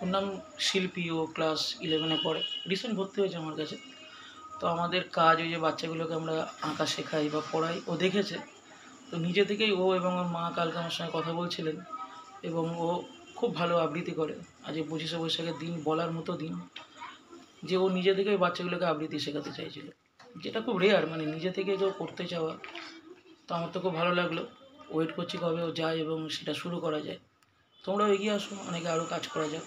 ওর নাম শিল্পী ও ক্লাস ইলেভেনে পড়ে। রিসেন্ট ভর্তি হয়েছে আমার কাছে। তো আমাদের কাজ ওই যে বাচ্চাগুলোকে আমরা আঁকা শেখাই বা পড়াই, ও দেখেছে। তো নিজে থেকেই ও এবং ওর মা কালকে আমার সঙ্গে কথা বলছিলেন এবং ও খুব ভালো আবৃত্তি করে। আজ এই পঁচিশে বৈশাখের দিন বলার মতো দিন যে ও নিজে থেকে ওই বাচ্চাগুলোকে আবৃত্তি শেখাতে চাইছিল। যেটা খুব রেয়ার মানে নিজে থেকে কেউ করতে চাওয়া, তো আমার তো খুব ভালো লাগল। ওয়েট করছি কবে ও যায় এবং সেটা শুরু করা যায়। তোমরাও এগিয়ে আসো, অনেকে আরও কাজ করা যাক।